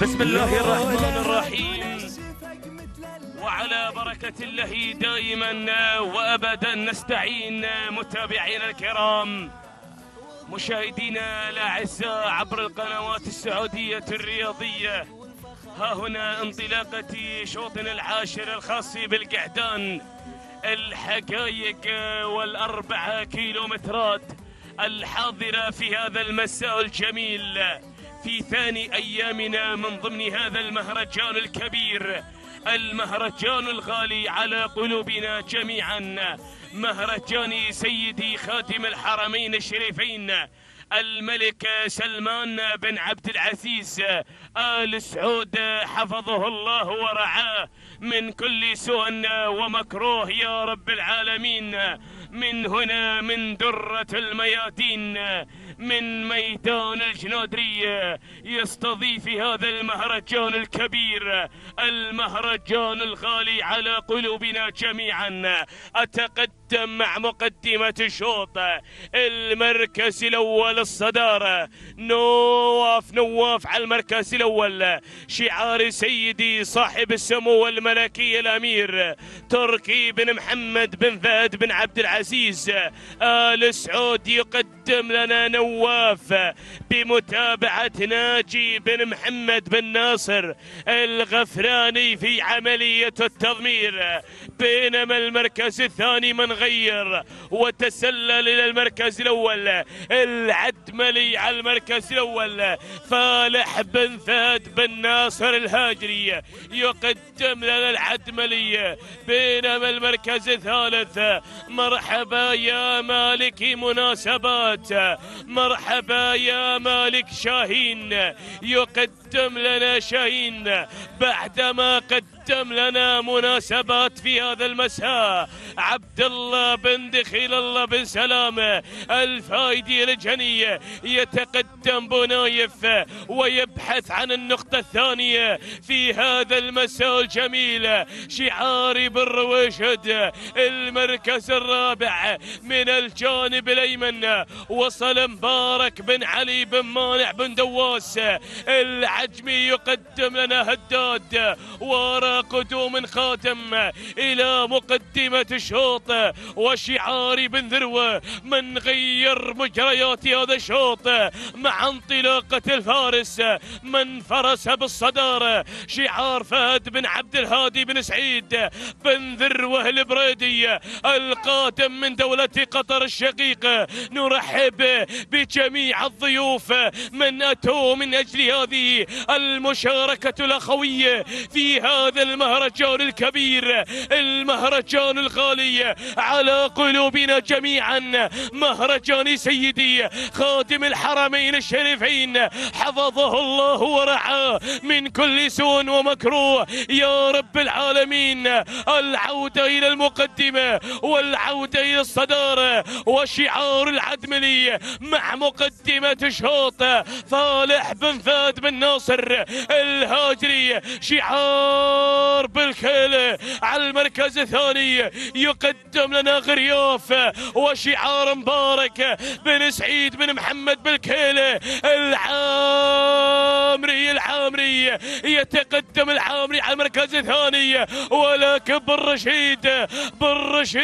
بسم الله الرحمن الرحيم. وعلى بركة الله دائما وأبدا نستعين متابعينا الكرام. مشاهدينا الأعزاء عبر القنوات السعودية الرياضية. ها هنا انطلاقة شوطنا العاشر الخاص بالقعدان. الحقائق والأربعة كيلومترات الحاضرة في هذا المساء الجميل. في ثاني أيامنا من ضمن هذا المهرجان الكبير. المهرجان الغالي على قلوبنا جميعا. مهرجان سيدي خادم الحرمين الشريفين الملك سلمان بن عبد العزيز. آل سعود حفظه الله ورعاه. من كل سوء ومكروه يا رب العالمين. من هنا من درة الميادين. من ميدان الجنادرية يستضيف هذا المهرجان الكبير المهرجان الغالي على قلوبنا جميعا. أتقدم مع مقدمة الشوط المركز الأول الصدارة. نواف نواف على المركز الأول. شعار سيدي صاحب السمو الملكي الأمير تركي بن محمد بن فهد بن عبد العزيز. آل سعود يقدم لنا نواف بمتابعة ناجي بن محمد بن ناصر الغفراني في عملية التضمير. بينما المركز الثاني من غير وتسلل إلى المركز الأول العدملي على المركز الأول فالح بن فهد بن ناصر الهاجري يقدم لنا العدملي. بينما المركز الثالث مرحبا يا مالك مناسبات مرحبا يا مالك شاهين. يقدم لنا شاهين بعدما قدم لنا مناسبات في هذا المساء. عبد الله بن دخيل الله بن سلامة الفايدي الجنية يتقدم بنايف ويبحث عن النقطة الثانية في هذا المساء الجميل. شعاري بالرويشد المركز الرابع من الجانب الأيمن. وصل مبارك بن علي بن مانع بن دواس العجمي يقدم لنا هداد. ورا قدوم خاتم إلى مقدمة الشوط وشعار بن ذروة من غير مجريات هذا الشوط مع انطلاقة الفارس من فرس بالصدارة شعار فهد بن عبد الهادي بن سعيد بن ذروة البريدي القادم من دولة قطر الشقيقة نرحب بجميع الضيوف من أتوا من أجل هذه المشاركة الأخوية في هذا المهرجان الكبير المهرجان الغالي على قلوبنا جميعا. مهرجان سيدي خادم الحرمين الشريفين. حفظه الله ورعاه من كل سوء ومكروه. يا رب العالمين العودة إلى المقدمة والعودة إلى الصدارة وشعار العدملي مع مقدمة الشوط فالح بن فهد بن ناصر الهاجري شعار بالخيل على المركز الثاني. يقدم لنا غرياف وشعار مبارك بن سعيد بن محمد بالكيلة العامري العامري يتقدم العامري على المركز الثاني. ولكن بالرشيد بالرشيد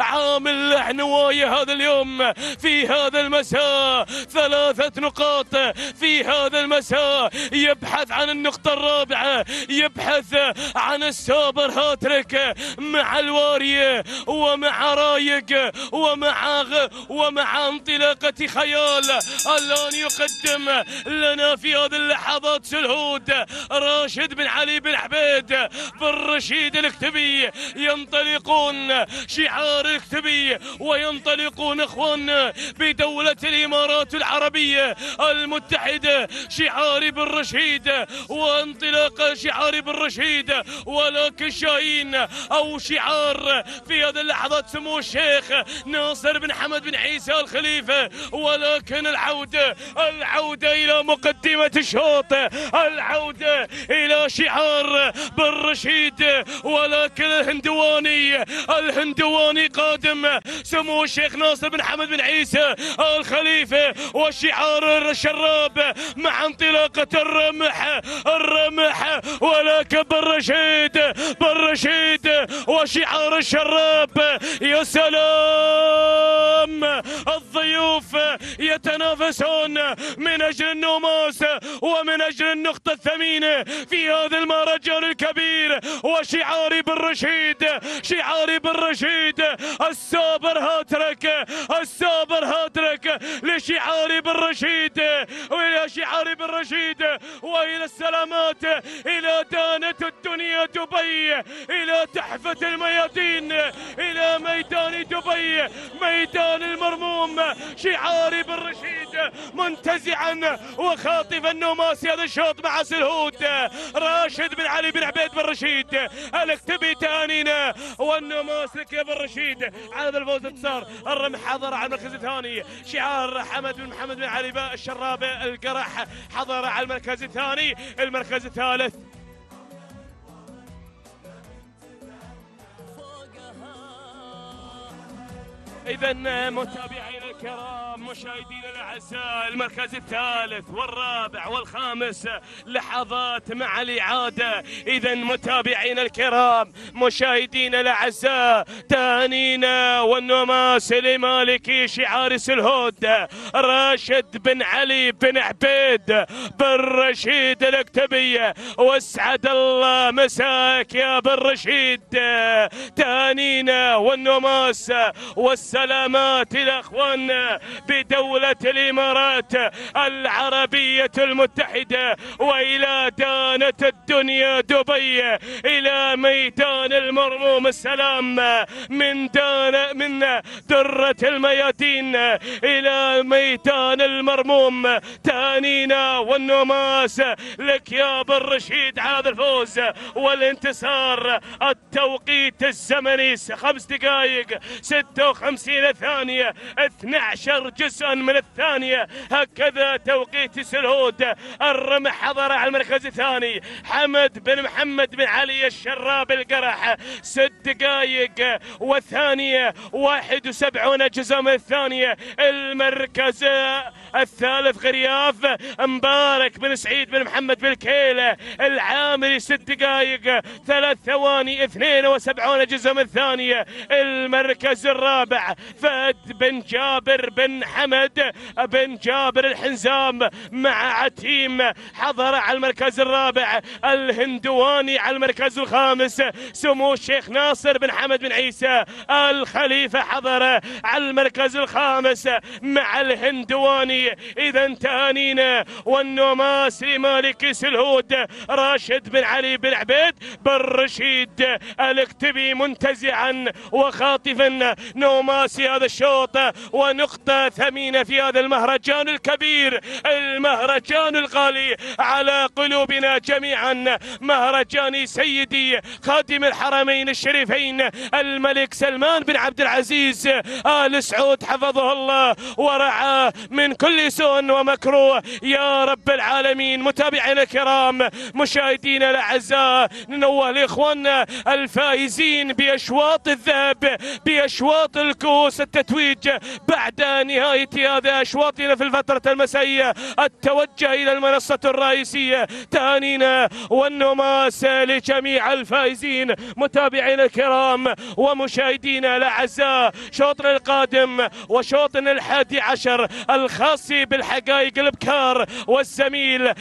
عامل نوايا هذا اليوم. في هذا المساء ثلاثة نقاط. في هذا المساء يبحث عن النقطة الرابعة يبحث عن السوبر هاتريك مع الوارية ومع رايق ومع ومع انطلاقة خيال. الآن يقدم لنا في هذه اللحظات سلهود. راشد بن علي بن عبيد بن رشيد الكتبي ينطلقون شعار العربي وينطلقون اخواننا بدولة الإمارات العربية المتحدة شعار بن رشيد وانطلاق شعار بن رشيد ولكن شاهين أو شعار في هذه اللحظات سمو الشيخ ناصر بن حمد بن عيسى الخليفة. ولكن العودة العودة إلى مقدمة الشوط العودة إلى شعار بن رشيد ولكن الهندواني الهندواني قادم سمو الشيخ ناصر بن حمد بن عيسى الخليفة وشعار الشراب مع انطلاقة الرمح الرمح ولكن بن رشيد بن رشيد وشعار الشراب. يا سلام! يتنافسون من أجل النوماس ومن أجل النقطة الثمينة في هذا المهرجان الكبير وشعار بن رشيد شعار بن رشيد السابر هاترك السابر هاترك لشعار بن رشيد والى شعار بن رشيد وإلى السلامات إلى دانة الدنيا دبي إلى تحفة الميادين. ميدان المرموم شعار بن رشيد منتزعا وخاطفا نوماسي هذا الشوط مع سلهود راشد بن علي بن عبيد بن رشيد. الاكتبي تانينا والنوماس لك يا بن رشيد. على الفوز انتصار الرمح حضر على المركز الثاني. شعار حمد بن محمد بن علي بن الشراب القرح حضر على المركز الثاني. المركز الثالث إذا متابعينا الكرام مشاهدينا الأعزاء المركز الثالث والرابع والخامس لحظات مع الإعادة. إذا متابعينا الكرام مشاهدينا الأعزاء تهانينا والنماس لمالكي شعار سلهود راشد بن علي بن عبيد بن رشيد الأكتبية واسعد الله مساك يا بن رشيد تهانينا والنماس والسلامات إلى أخواننا بدولة الإمارات العربية المتحدة وإلى دانة الدنيا دبي إلى ميدان المرموم السلام من دان من درة الميادين إلى ميدان المرموم. تانينا والنماس لك يا بن رشيد هذا الفوز والانتصار التوقيت الزمني. خمس دقائق 56 ثانية 12 جزءا من الثانية. هكذا توقيت سلهود الرمح حضر على المركز الثاني. حمد بن محمد بن علي الشراب القرح ست دقائق والثانية 71 جزء من الثانية. المركز الثالث غرياف مبارك بن سعيد بن محمد بالكيلة العامري ست دقائق ثلاث ثواني 72 جزء من الثانية المركز الرابع فهد بن جابر بن حمد بن جابر الحنزام مع عتيم حضر على المركز الرابع الهندواني على المركز الخامس سمو الشيخ ناصر بن حمد بن عيسى الخليفة حضر على المركز الخامس مع الهندواني إذا تهانينا والنوماس لمالك سلهود راشد بن علي بن عبيد بن رشيد الاكتبي منتزعا وخاطفا. نوماسي هذا الشوط ونقطة ثمينة في هذا المهرجان الكبير. المهرجان الغالي على قلوبنا جميعا. مهرجان سيدي خادم الحرمين الشريفين الملك سلمان بن عبد العزيز. آل سعود حفظه الله ورعاه من كل سوء ومكروه. يا رب العالمين متابعينا الكرام مشاهدينا الأعزاء ننوه لإخواننا الفائزين بأشواط الذهب بأشواط الكؤوس التتويج بعد نهاية هذا أشواطنا في الفترة المسائية. التوجه إلى المنصة الرئيسية. تهانينا والنماس لجميع الفائزين متابعينا الكرام ومشاهدينا الأعزاء. شوطنا القادم وشوطنا الحادي عشر الخاص بالحقائق الأبكار والزميل.